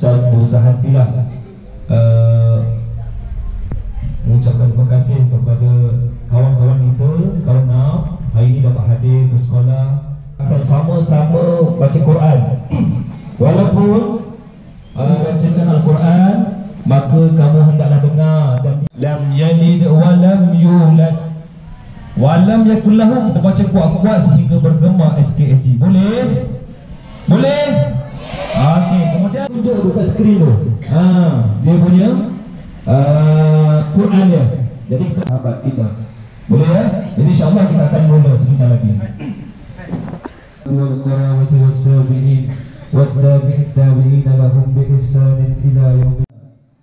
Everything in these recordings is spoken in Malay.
Ustaz berusaha hatilah uh, mengucapkan terima kasih kepada kawan-kawan kita kerana hari ini dapat hadir ke sekolah. Sama-sama baca Quran. Walaupun uh, bacakan Al-Quran maka kamu hendaklah dengar dan lam yalid wa lam yulad. Walam yakullahu. Kita baca kuat-kuat sehingga bergema SKSG. Boleh? Okey, kemudian duduk dekat skrin tu. Ha, dia punya uh, Quran dia. Jadi kita sahabat kita. Boleh ya? Jadi insya-Allah kita akan mula sebentar lagi. والقرابة والتابعين والتابع التابعين لهم بإحسان إلى يوم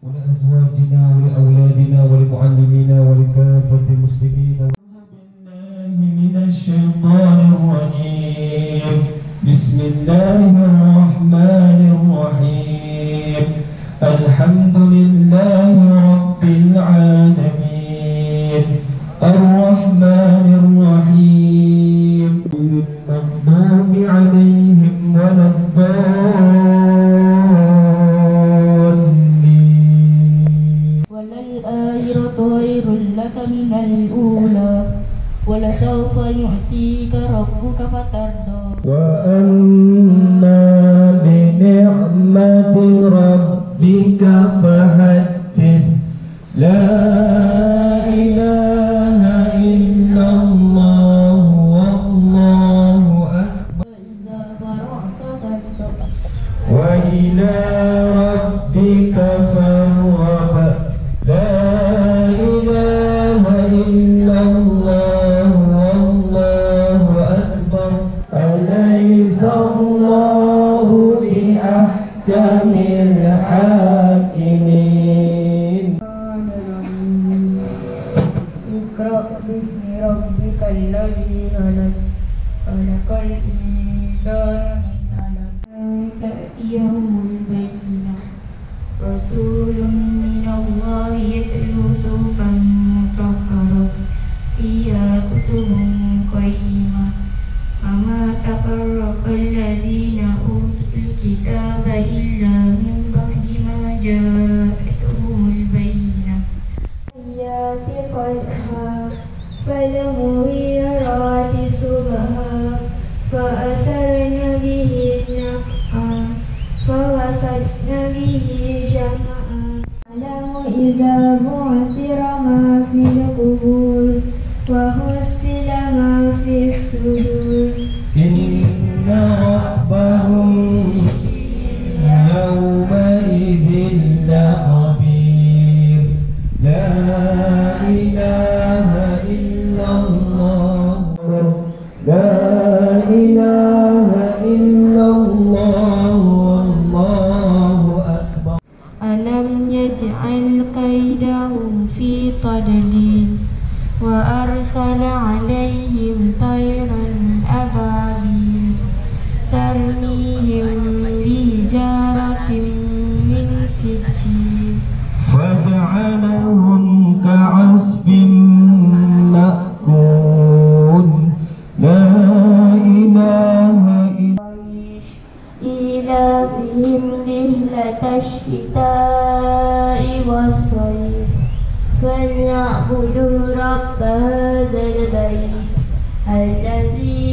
ولأزواجنا ولأولادنا ولمعلمينا ولكافة المسلمين الحمد لله رب العالمين. الرحمن الرحيم. المغضوب عليهم ولا الضالين. وللآخرة خير لك من الأولى ولسوف يعطيك ربك فترضى. وأما بنعمة ربك فحدث. لا رسول من الله يتلو صحفا مطهرة فيها كتب قيمة. وما تفرق الذين أوتوا الكتاب إلا من بعد ما جاءتهم البينة. السيئات إذا بعثر كيدهم في تضليل وأرسل عليهم طيرا فليعبدوا رب هذا البيت الذي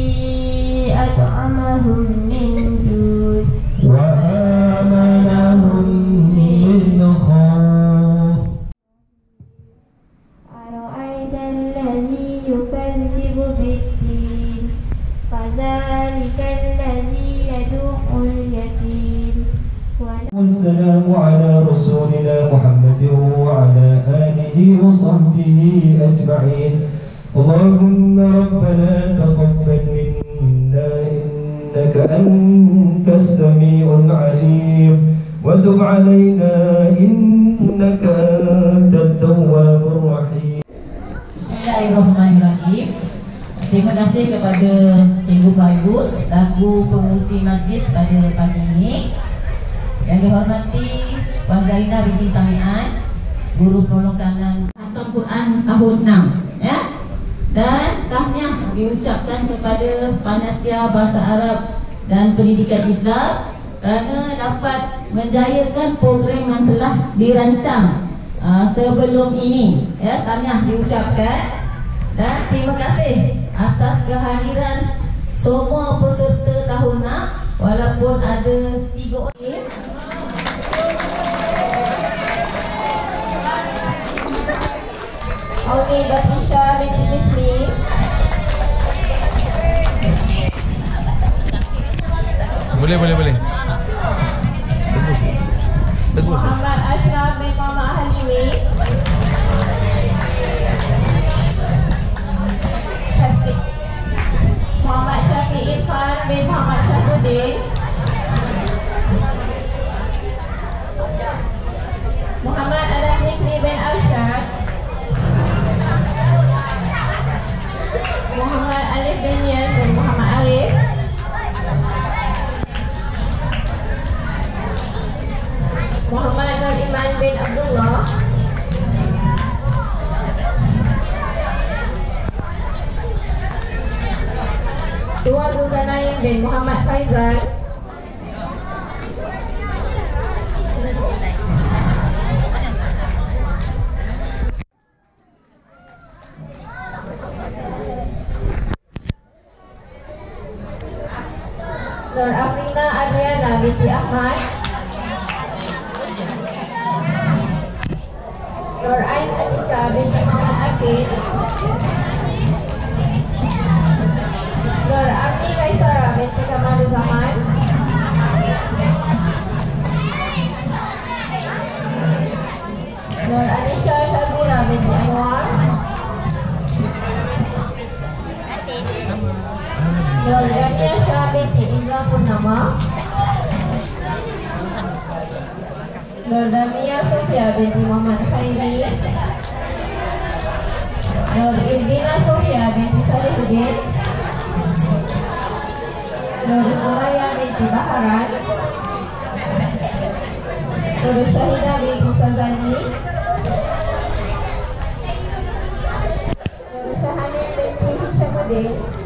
أطعمهم من جوع وآمنهم من خوف. أرأيت الذي يكذب بالدين؟ فذلك الذي يدعو اليتيم. والسلام على رسولنا محمد وعلى آله وصحبه أجمعين اللهم ربنا تقبل منا إنك أنت السميع العليم وتب علينا إنك أنت التواب الرحيم Bismillahirrahmanirrahim. Terima kasih kepada Cikgu Bagus lagu pengurusi majlis pada pagi ini. Yang dihormati Puan Zainah binti Samian, guru penolong kanan Khatam Quran tahun 6, ya. Dan tahniah diucapkan kepada Panitia Bahasa Arab dan Pendidikan Islam kerana dapat menjayakan program yang telah dirancang uh, sebelum ini. Ya, tahniah diucapkan dan terima kasih atas kehadiran semua peserta tahun 6 walaupun ada tiga orang. Auni Batisha binti Bismi Boleh, boleh, boleh. Bagus. Bagus. Muhammad Ashraf bin Mama Halimi Tuan Zulkarnain bin Muhammad Faizal. Nur Afrina Adriana binti Ahmad. Nur Ain Atika binti Muhammad Akid Nur Anisha Shazira binti Anwar Nur Dania Shah binti Indra Purnama Nur Damia Sofia binti Muhammad Khairi. Nur Irdina Sofia binti Salihuddin Nur Suraya binti Baharan Nur Syahida binti Sazani Nur Syahanin binti Hishamuddin